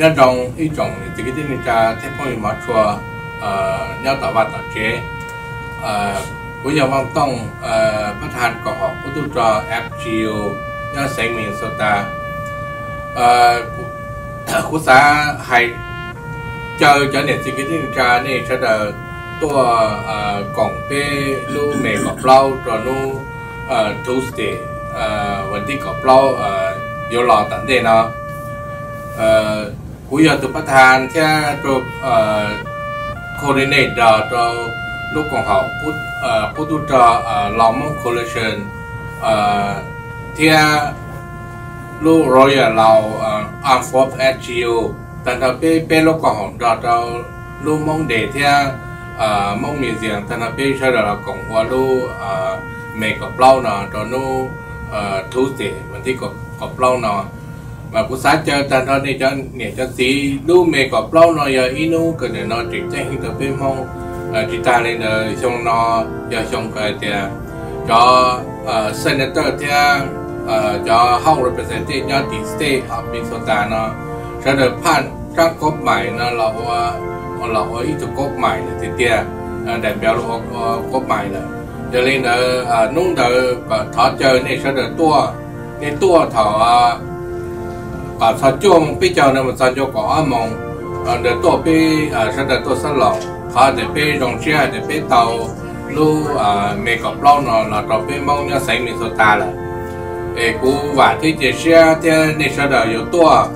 nhà trong ý trong thì cái tên là thế phong mà chùa ờ, nhà tạo và tạo chế. Của nhà văn tông bất hàn của họ của tu cho trò FGO nhà sáng mình sơ ta. Ờ, của xã hải, chờ cho nên thì cái tên là này sẽ là tua ờ, cổng bê lu mẹ cọp lau rồi nu Tuesday วันที่กอบเล่าเดี๋ยวรอตั้งเดนเนาะ ตอนนู้ทูสเดย์วันที่กับกับเราเนาะมาผู้สาวเจอแต่ตอนนี้จะเนี่ยจะสีลูกเมย์กับเราเนาะอย่าอินูก็ mà cũng sát cho ta nó đi cho nhẹ cho xí, đu mẹ có bao nó giờ inu cái này nó chỉ chạy hình tập phim không? Ờ, chỉ ta lên ờ, là xong nó giờ xong cái ờ, thì cho senator thì cho hông representative cho tỷ state ở Minnesota nó. Sẽ được phan, các cốt mại nó là là ở ít cốt mại là thì tia đại biểu là cốt mại là. Cho nên là nung đời thọ chơi này sẽ được tua nên tua thọ à sao chung bây giờ nó mà sao cho có âm mong để tổ bị à sao để tổ sao lọ họ ờ, để bị rong xe để bị tàu lu ờ, à mẹ cọp lâu nó là tổ bị mong nhớ sánh mình ta là. Để cú và thế chế xe thế nên sao đời yếu tổ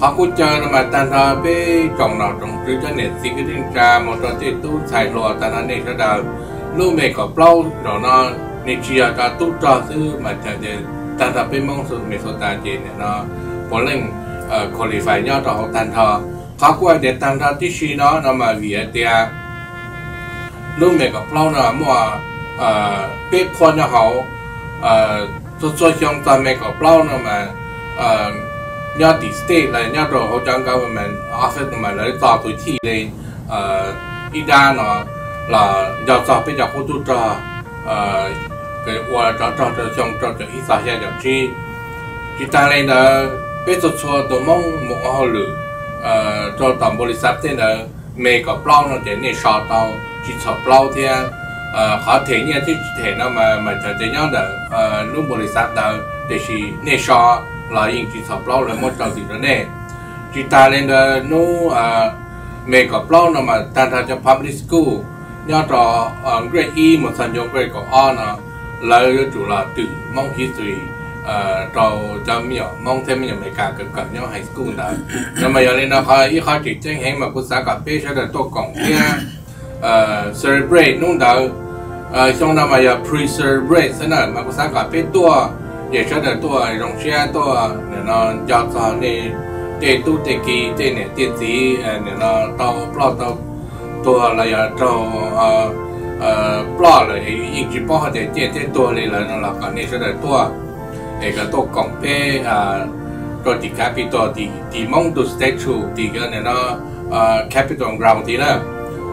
họ cũng chờ nó mà tan ra bị trồng nào trồng trứng cho nên xin cái đinh trà một trò chơi tu xài lò tan ra nên sao đời lu mẹ cọp lâu rồi nó nên chia ra tu trò thứ mà chờ để tan ra bị mong sự mình ta chế nó polling qualify nhau tỏ học tàn thọ khó qua để tàn thọ tí xí nó nó mà vì tia lúc mẹ gặp lâu nó mua biết con nó học tôi cho trong ta mẹ gặp lâu nó mà nhau tỷ state là nhau rồi hỗ trợ government office mà lấy tỏ tuổi thì đây ít đa nó là giàu giàu bây giờ cũng tu trò cái qua trò trò trò trong trò trò ít sao hiện giờ chi chúng ta lên đó bây giờ cho tôi mong một hồ lử à, cho tổng bộ lý sắp thế là mẹ có bao nó để này sao tao chỉ cho bao thế à? À, khó thể nhé chứ thể nó mà mà thật thế nhau là lúc bộ lý sắp đó để chỉ này sao là những chỉ cho bao là một trò gì đó nè. Chỉ ta lên là nó mẹ có bao nó mà ta ta cho public school. Nhau trò grade E một sản dụng grade có O nó, là chủ là tự mong history Ờ, trâu cho miểu mong thêm miểu mấy cả cực cỡ nhau high school đó. Nhưng giờ lên nó khó ít khó chỉ chính hay mà cũng xã gặp biết sẽ được tốt còn kia ờ, celebrate nung đó ờ, xong đó giờ pre celebrate thế nào mà cũng xã gặp biết để sẽ được tua rong xe tua để nó cho cho nên để tu để kỳ để này để nó tàu lo tàu tua là giờ tàu ờ blog rồi, ý chỉ bao giờ để để tua này là nó là cái này sẽ được tua e ka to kong pe a to ti capital ti ti mong to statue ti ka ne capital ground ti na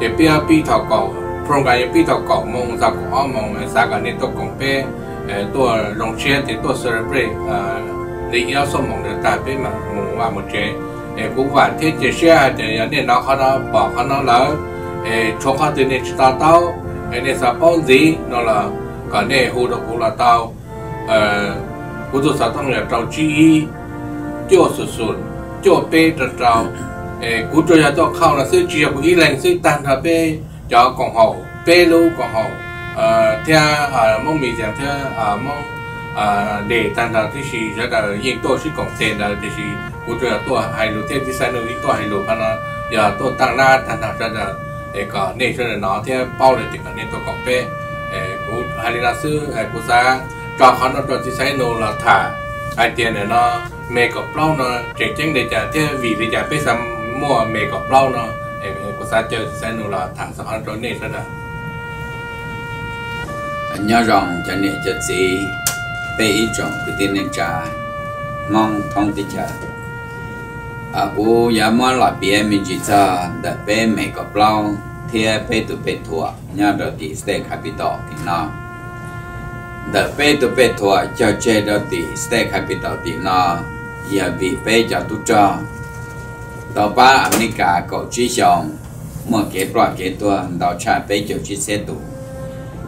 te pe a pi thao ko prong ga ye pi thao ko mong sa mong sa ka ne to kong pe e long che ti to celebrate a le ya mong de ta pe ma mong wa mo che e ku va te che she a de ya ne na kha na ba kha cho kha te ne ta tao. E ne gì? Nó là cả ne hu do ku la tao. 呃。胡都啥东西找注意，就是说，就背着找，呃，古着要到考了，所以只要不一两岁单他背。cho còn hậu bê lô còn hậu theo mong mình rằng theo mong để tăng đầu thì chỉ rất là yên tôi chỉ còn tiền là thì chỉ của tôi tôi hay lô thêm thì sai nữa tôi hay lô nó giờ tôi tăng na tăng đầu rất là để có nên cho nó theo bao là thì có nên tôi còn bê của hay là sư của sa cho họ nó cho chị say nô là thả. Ai tiền này nó mẹ cọp lâu nó chuyện chén để trả thế vì để trả biết sao mua mẹ cọp lâu nó. Em có sao chơi chị say nô là thả, sao ăn trốn này ra đó anh nhớ rằng cho nên cho chị tê ý trọng cái tiền nên trả mong thông tin trả à bố nhà mua là bia mình chỉ cho đặt bé mẹ cọp lâu, thì bé tụ bé thua, nhớ rồi thì sẽ khai cái capital thì nó the pay to pay thua cho che đó thì stay capital thì nó giờ vì pay cho tu cho đó ba cả có chỉ xong mà kế bọ kế tua đào cha pay cho chỉ xe tu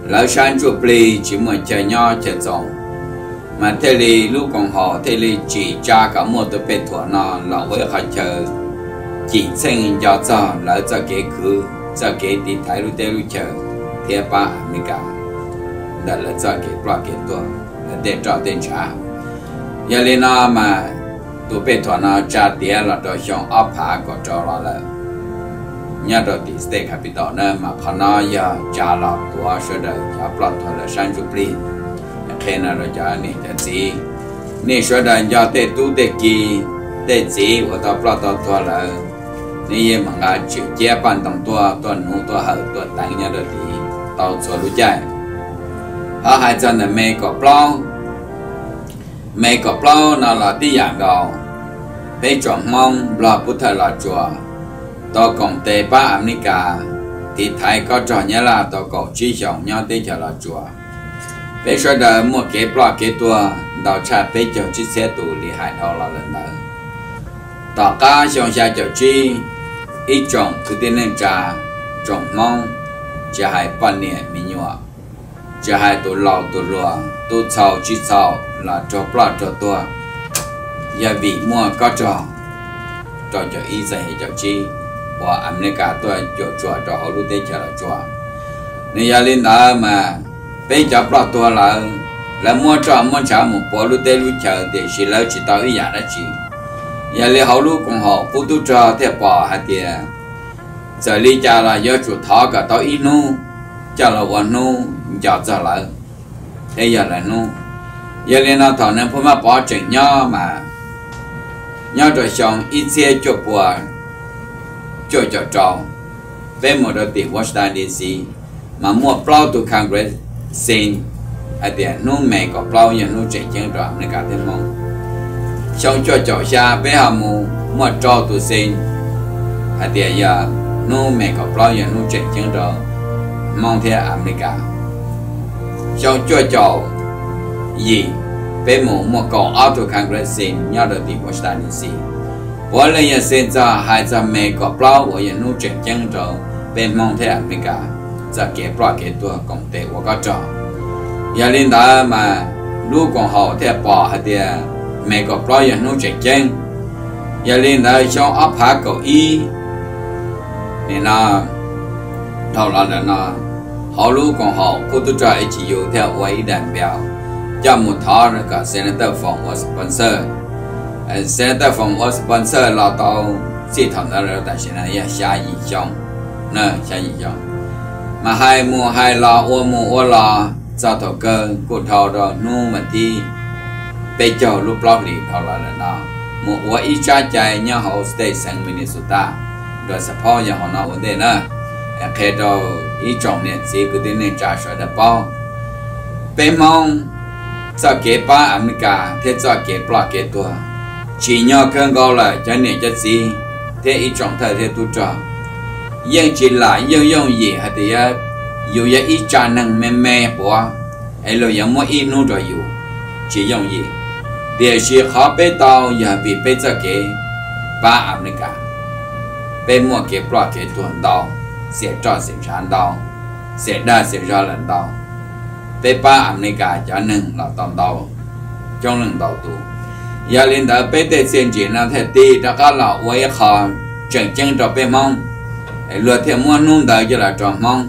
lão sản chủ pli chỉ mà chờ nhau chờ xong mà thế li lúc còn họ thế li chỉ cha cả một tụi pay thua nó là với họ chờ chỉ sinh cho cho lão cho kế cứ cho kế thì thái lúc thế lúc chờ thế ba cả đã là cho kế bọa kế tua là để cho tên trả giờ lên nó mà tụ bên thọ nó cha tiền là đôi xong áp phá có cho nó là nhà đầu tiên state capital nó mà họ nó giờ trả là tua số đời trả plot thọ là sang chụp đi khi nào rồi trả này trả gì nên số đời giờ tê tu tê kỳ tê gì và tao plot thọ thọ là nên em mà ngã chịu chia ban đồng tua tuần nụ tua hở tuần tăng nhà đầu tiên tao cho lúc chạy ở hai chân là mê có plong mê có plong nó là đi dạng đầu bây chọn mong là bút thờ là chùa. Tao còn tệ ba America thì thái có trò nhớ là tao có chi chọn nhau tới chờ là chùa. Bây giờ đã một cái bò cái tua, đào cha bây giờ chiếc xe tù lì hại đó là lần đó tao ca xong xa chờ chi ít chồng cứ tiên lên trà chọn mong chỉ hai จะให้ตัวเราตัวรัวตัวเสาชีเสาละจอปลาจอตัวอย่าวีมั่วก็จอจอจะอีใส่จอชีว่าอเมริกาตัวจอจัวจอเขารู้ได้จะละจัวนี่ยาลินดามาเป็นจอปลาตัวเราแล้วมั่วจอมั่วชาหมูปอรู้ได้รู้เจอเดี๋ยวชีแล้วชีตาอีอย่างนั้นชีอย่าเลยเขารู้กงเขาผู้ตัวจอเทียบปอฮะเดียจะลีจาละยอจุดท้อกับตัวอีนูจะละวันนู giờ giờ là thế giờ là nu. Giờ lên nó thọ nên phải mà bỏ chuyện nhau mà. Nhau rồi xong ít xe cho bùa. Cho cho cho về một đợt tiền Washington DC mà mua plow to Congress, xin. Ở tiền à, nu mẹ có plow nhà nu chuyện chân rồi nên cả thêm mong. Xong cho cho xa về hà mu mua cho tu xin. Ở tiền à, giờ, nu mẹ có plow nhà nu chuyện chân rồi mong theo à, America cho cho cho. Gì? Bé mù mà còn ở thuộc hàng lên xin nhớ được thì có stani gì và lên nhà xin ra hai trăm mấy cái bao và nhà nuôi chuyện chân trở bé mong thế anh mình cả. Ra kế bao kế tua công tế và có trò. Nhà lên đó mà lúc còn họ thế bỏ hay thì mấy cái bao nhà nuôi chuyện chân. Nhà lên đó cho áp hạ cầu y. Nên là, đầu là là nó họ lưu còn họ cô tôi trai chỉ yêu theo quay đàn biểu cho một thọ là cả senator phòng ở sponsor. Ờ, senator phòng ở sponsor là tàu sĩ thẩm đó là tại sao này xa gì trong nè xa gì trong mà hai mùa hai lo ô mùa ô lo, cho thầu cơ, cô thầu đó nu mà đi bây giờ lúc lo đi thầu là là nào một quả ý cha chạy nhau họ stay sang Minnesota. Rồi support nhà họ nào vấn đề nữa ờ, khi đó ý trọng này chỉ cứ đến nên trả số đã bao bên mong cho kế ba America thế cho kế ba kế tua chỉ nhờ cơn go là cho nên cho gì thế ý trọng thời thế tu trò nhưng chỉ là yêu yêu gì hay thì dù ya ý cha năng mê mê bỏ ấy là yêu mua ý nô rồi yêu chỉ dùng gì để chỉ khó bê tao ya bị bê cho cái ba ẩm này cả bê mua kế bỏ kế tuần đau sẽ cho sẽ sản đau sẽ đa sẽ ra lần đau bê ba ẩm này cả cho nên là tao đau trong lần đau tu giờ lên đó bé tê xem chuyện nào thế đi đã có là quay khó chân chân cho bé mong lừa thêm mua nung đời cho là tròn mong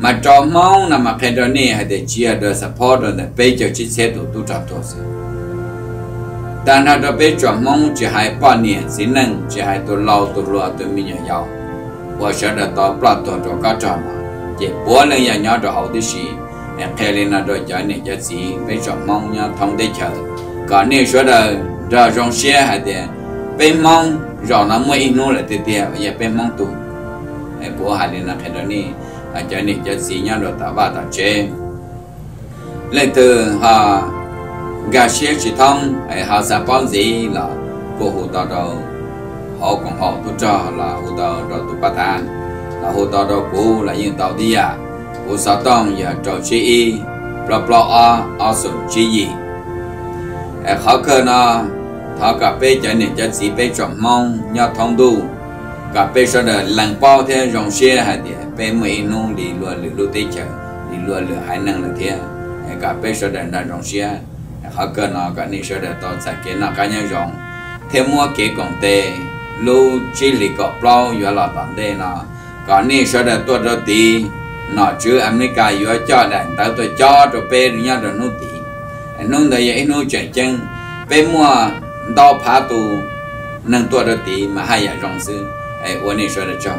mà tròn mong là mà cái đó này hay để chia được support được bé cho chiếc xe tụ tụ tròn thôi但他这被转梦只还八年，只能只还都老都老都没人要。 我晓得到不多做个这嘛，也不能也要做好的事，开了那个家呢，就自被转梦呀，通得起。có nên số đời rồi trong xe hay thế bên mong rồi nó mới inu là thế thế vậy bên mong tu ai bố hai lên là cái đó nè à cho nên cho gì nhau rồi tạo ba tạo chế lên từ họ gà xe chỉ thông ai họ sẽ bao gì là cô hồ tao đâu Họ còn họ tu cho là hồ tờ rồi tu bát ta là hồ tờ đó cô là những tàu đi à cô sao tông giờ trò chi bla bla a a sự chi gì khó cơ nó họ cà phê trở nên cho sĩ phê trộm mong nhà thông đủ cà phê sau đó lần bao theo dòng xe hay thì phê mấy nung đi luôn lửa lửa tây chờ đi luôn lửa hai năng là thế cà phê sau đó là dòng xe khó khăn nó cái này sau đó tao sẽ cái nó cái nhau dòng thêm mua cái công tê lu chỉ lì cọ bao giờ là tận đề nó có này sau đó tôi đầu tiên nó chứ America giờ cho đàn tao, tôi cho rồi phê nhau rồi nó tí nông đây vậy nó chạy chân. Bé mua đau phá tu nâng tôi đầu tí mà hai nhà rong sư. Ai uốn này cho được cho.